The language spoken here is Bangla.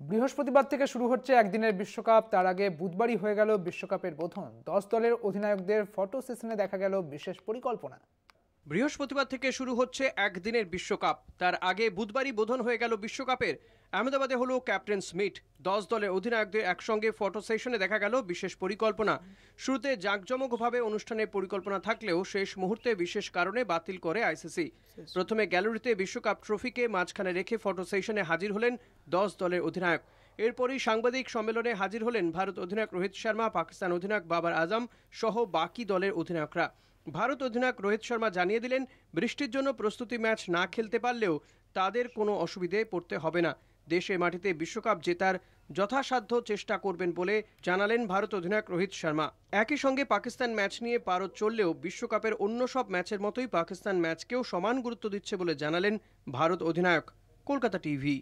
বৃহস্পতিবার থেকে শুরু হচ্ছে একদিনের বিশ্বকাপ। তার আগে বুধবারই হয়ে গেল বিশ্বকাপের বোধন। দশ দলের অধিনায়কদের ফটো সেশনে দেখা গেল বিশেষ পরিকল্পনা। বৃহস্পতিবার থেকে শুরু হচ্ছে একদিনের বিশ্বকাপ। তার আগে বুধবারই বোধন হয়ে গেল বিশ্বকাপের। আহমেদাবাদে হলো ক্যাপ্টেন্স মিট দশ দলের অধিনায়কদের একসঙ্গে ফটো সেশনে দেখা গেল বিশেষ পরিকল্পনা। শুরুতে জাঁকজমকভাবে অনুষ্ঠানের পরিকল্পনা থাকলেও শেষ মুহূর্তে বিশেষ কারণে বাতিল করে আইসিসি। প্রথমে গ্যালারিতে বিশ্বকাপ ট্রফিকে মাঝখানে রেখে ফটো সেশনে হাজির হলেন দশ দলের অধিনায়ক। এরপরই সাংবাদিক সম্মেলনে হাজির হলেন ভারত অধিনায়ক রোহিত শর্মা, পাকিস্তান অধিনায়ক বাবার আজম সহ বাকি দলের অধিনায়করা। ভারত অধিনায়ক রোহিত শর্মা জানিয়ে দিলেন, বৃষ্টির জন্য প্রস্তুতি ম্যাচ না খেলতে পারলেও তাদের কোনো অসুবিধে পড়তে হবে না। দেশে মাটিতে বিশ্বকাপ জেতার যথাসাধ্য চেষ্টা করবেন বলে জানালেন ভারত অধিনায়ক রোহিত শর্মা। একই সঙ্গে পাকিস্তান ম্যাচ নিয়ে পারদ চললেও বিশ্বকাপের অন্য সব ম্যাচের মতোই পাকিস্তান ম্যাচকেও সমান গুরুত্ব দিচ্ছে বলে জানালেন ভারত অধিনায়ক। কলকাতা টিভি